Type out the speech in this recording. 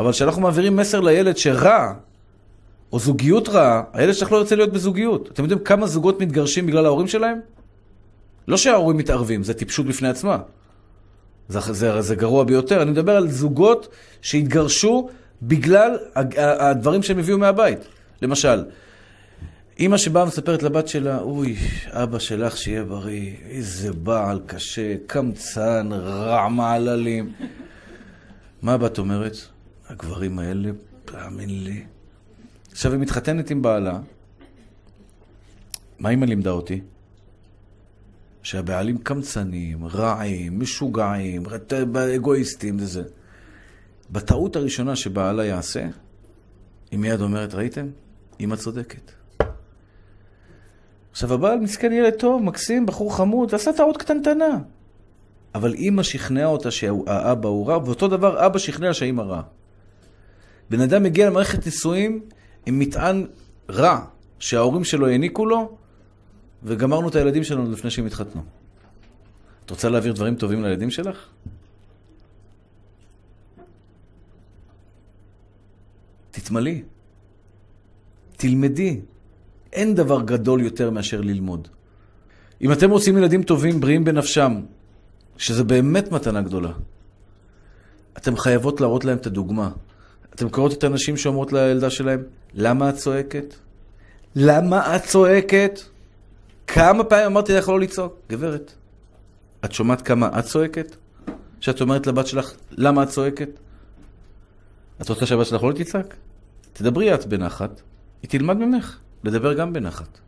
אבל כשאנחנו מעבירים מסר לילד שרע, או זוגיות רעה, הילד שלך לא ירצה להיות בזוגיות. אתם יודעים כמה זוגות מתגרשים בגלל ההורים שלהם? לא שההורים מתערבים, זה טיפשות בפני עצמה. זה, זה, זה גרוע ביותר. אני מדבר על זוגות שהתגרשו בגלל הדברים שהם הביאו מהבית. למשל, אימא שבאה ומספרת לבת שלה, אוי, אבא שלך שיהיה בריא, איזה בעל קשה, קמצן, רע מעללים. מה הבת אומרת? הגברים האלה, תאמין לי. עכשיו היא מתחתנת עם בעלה, מה אימא לימדה אותי? שהבעלים קמצנים, רעים, משוגעים, אגואיסטים וזה. בטעות הראשונה שבעלה יעשה, היא מיד אומרת, ראיתם? אמא צודקת. עכשיו, הבעל מסכן ילד טוב, מקסים, בחור חמוד, עשה טעות קטנטנה. אבל אימא שכנעה אותה שהאבא הוא רע, ואותו דבר אבא שכנע שהאימא רע. בן אדם מגיע למערכת נישואים עם מטען רע שההורים שלו העניקו לו, וגמרנו את הילדים שלנו לפני שהם התחתנו. את רוצה להעביר דברים טובים לילדים שלך? תתמלאי. תלמדי. אין דבר גדול יותר מאשר ללמוד. אם אתם רוצים ילדים טובים, בריאים בנפשם, שזה באמת מתנה גדולה, אתם חייבות להראות להם את הדוגמה. אתם קוראות את הנשים שאומרות לילדה שלהם, למה את צועקת? למה את צועקת? כמה פעמים אמרתי לך לא לצעוק? גברת, את שומעת כמה את צועקת? שאת אומרת לבת שלך, למה את צועקת? את רוצה שהבת שלך לא תצעק? תדברי את בנחת, היא תלמד ממך לדבר גם בנחת.